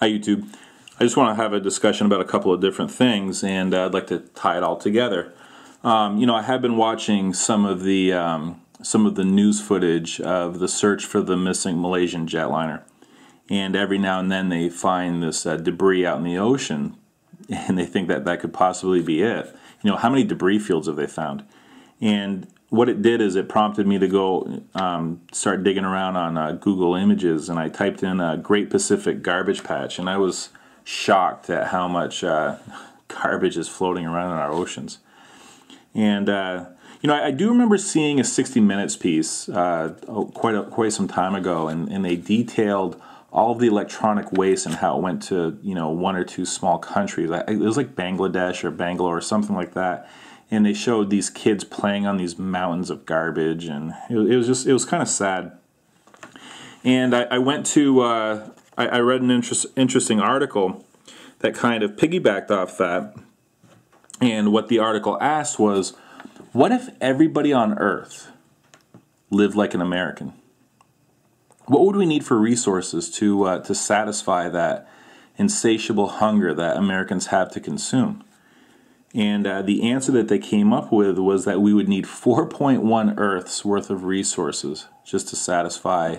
Hi, YouTube. I just want to have a discussion about a couple of different things, and uh, I'd like to tie it all together. Um, you know, I have been watching some of the um, some of the news footage of the search for the missing Malaysian jetliner, and every now and then they find this uh, debris out in the ocean, and they think that that could possibly be it. You know, how many debris fields have they found? And what it did is it prompted me to go um, start digging around on uh, Google Images, and I typed in uh, Great Pacific Garbage Patch, and I was shocked at how much uh, garbage is floating around in our oceans. And uh, you know, I, I, do remember seeing a 60 Minutes piece uh, oh, quite a, quite some time ago, and, and they detailed all of the electronic waste and how it went to you know one or two small countries. It was like Bangladesh or Bangalore or something like that and they showed these kids playing on these mountains of garbage, and it, it was just it was kind of sad. And I, I went to uh, I, I, read an interest, interesting article that kind of piggybacked off that, and what the article asked was, what if everybody on Earth lived like an American? What would we need for resources to uh, to satisfy that insatiable hunger that Americans have to consume? And uh, the answer that they came up with was that we would need 4.1 Earths worth of resources just to satisfy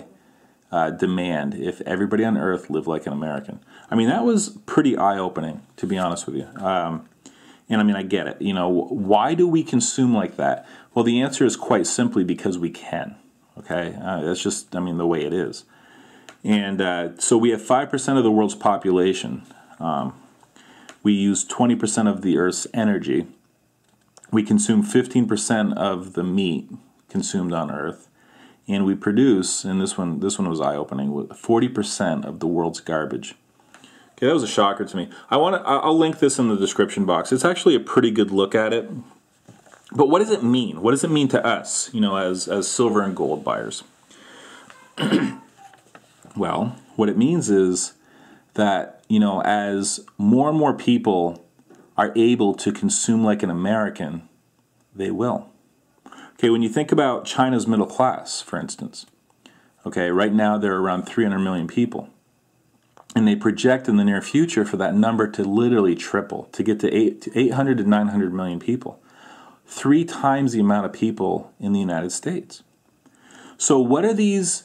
uh, demand if everybody on Earth lived like an American. I mean, that was pretty eye opening, to be honest with you. Um, and I mean, I get it. You know, why do we consume like that? Well, the answer is quite simply because we can. Okay, uh, that's just, I mean, the way it is. And uh, so we have 5% of the world's population. Um, we use 20% of the Earth's energy. We consume 15% of the meat consumed on Earth, and we produce, and this one this one was eye-opening, 40% of the world's garbage. Okay, that was a shocker to me. I want to I'll link this in the description box. It's actually a pretty good look at it. But what does it mean? What does it mean to us, you know, as as silver and gold buyers? well, what it means is that you know as more and more people are able to consume like an American, they will. Okay, when you think about China's middle class, for instance, okay, right now there are around 300 million people. And they project in the near future for that number to literally triple, to get to, eight, to 800 to 900 million people. Three times the amount of people in the United States. So, what are these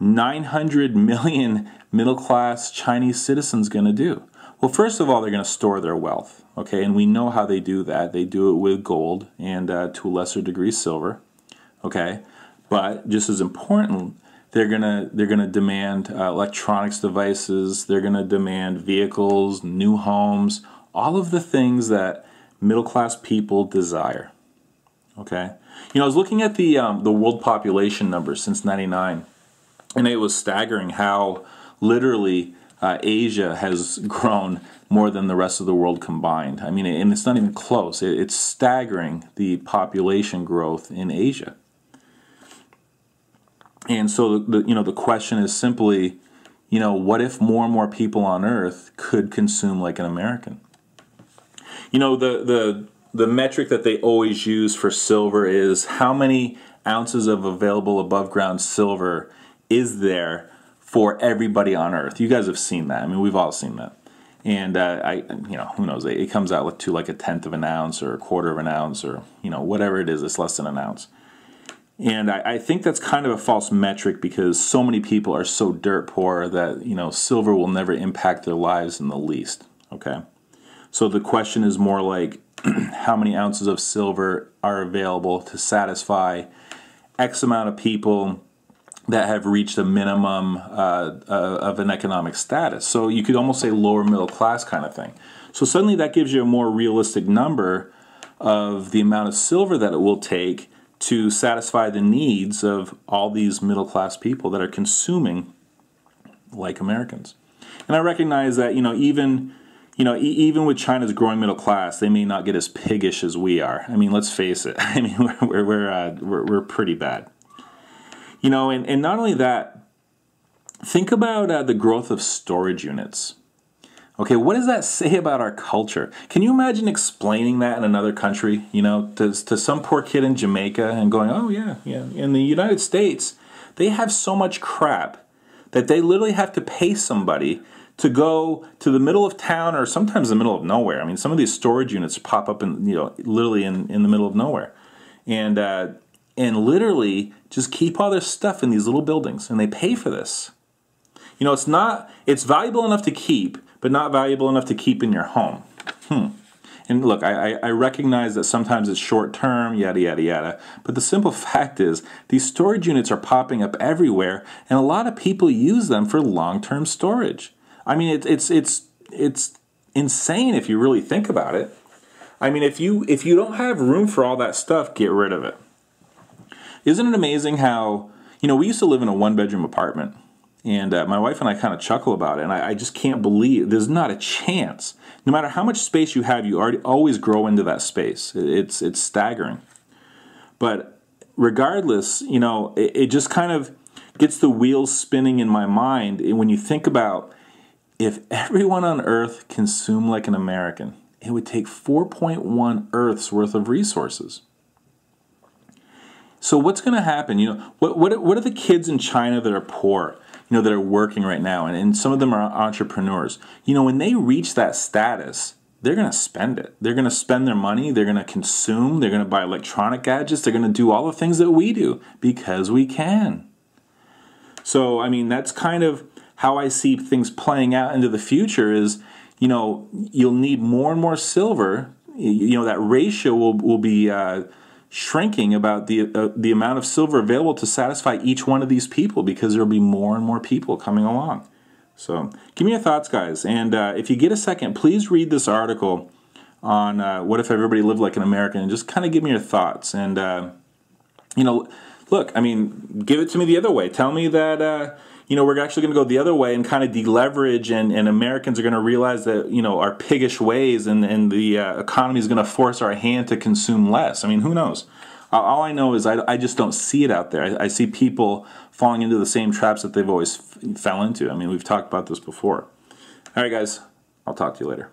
900 million middle class Chinese citizens going to do? Well, first of all, they're going to store their wealth, okay? And we know how they do that. They do it with gold and uh, to a lesser degree silver, okay? But just as important, they're gonna they're gonna demand uh, electronics devices. They're gonna demand vehicles, new homes, all of the things that middle class people desire. Okay, you know, I was looking at the um, the world population numbers since '99 and it was staggering how literally uh, Asia has grown more than the rest of the world combined. I mean, and it's not even close. it's staggering the population growth in Asia. And so, the, you know, the question is simply, you know, what if more and more people on Earth could consume like an American? You know, the the the metric that they always use for silver is how many ounces of available above ground silver is there for everybody on earth. You guys have seen that. I mean, we've all seen that. And uh, I, you know, who knows? It comes out with to like a tenth of an ounce or a quarter of an ounce or you know whatever it is. It's less than an ounce. And I, I think that's kind of a false metric because so many people are so dirt poor that you know silver will never impact their lives in the least. Okay, so the question is more like how many ounces of silver are available to satisfy X amount of people that have reached a minimum uh, uh, of an economic status. So you could almost say lower middle class kind of thing. So suddenly that gives you a more realistic number of the amount of silver that it will take to satisfy the needs of all these middle class people that are consuming like Americans. And I recognize that you know even you know e- even with China's growing middle class, they may not get as piggish as we are. I mean, let's face it. I mean, we're we're we're, uh, we're, we're pretty bad. You know, and, and not only that, think about uh, the growth of storage units. Okay, what does that say about our culture? Can you imagine explaining that in another country, you know, to, to some poor kid in Jamaica and going, oh, yeah, yeah. In the United States, they have so much crap that they literally have to pay somebody to go to the middle of town or sometimes the middle of nowhere. I mean, some of these storage units pop up in you know literally in, in the middle of nowhere, and uh, and literally just keep all their stuff in these little buildings, and they pay for this. You know, it's not it's valuable enough to keep, but not valuable enough to keep in your home. Hmm. And look, I, I recognize that sometimes it's short term, yada, yada, yada. But the simple fact is, these storage units are popping up everywhere, and a lot of people use them for long term storage. I mean, it, it's, it's, it's insane if you really think about it. I mean, if you, if you don't have room for all that stuff, get rid of it. Isn't it amazing how, you know, we used to live in a one bedroom apartment and uh, my wife and I kind of chuckle about it, and I, I, just can't believe there's not a chance. No matter how much space you have, you already always grow into that space. It's it's staggering. But regardless, you know, it, it just kind of gets the wheels spinning in my mind when you think about if everyone on Earth consumed like an American, it would take 4.1 Earths worth of resources. So what's going to happen? You know, what what what are the kids in China that are poor? you know, that are working right now, and, and some of them are entrepreneurs. You know, when they reach that status, they're going to spend it. They're going to spend their money. They're going to consume. They're going to buy electronic gadgets. They're going to do all the things that we do because we can. So, I mean, that's kind of how I see things playing out into the future is, you know, you'll need more and more silver. You know, that ratio will, will be uh, shrinking about the uh, the amount of silver available to satisfy each one of these people because there'll be more and more people coming along. So, give me your thoughts, guys. And uh, if you get a second, please read this article on uh, what if everybody lived like an American, and just kind of give me your thoughts. And uh, you know, look, I mean, give it to me the other way. Tell me that uh, you know, we're actually going to go the other way and kind of deleverage, and, and Americans are going to realize that, you know, our piggish ways and, and the uh, economy is going to force our hand to consume less. I mean, who knows? All I know is I, I just don't see it out there. I, I see people falling into the same traps that they've always f- fell into. I mean, we've talked about this before. All right, guys, I'll talk to you later.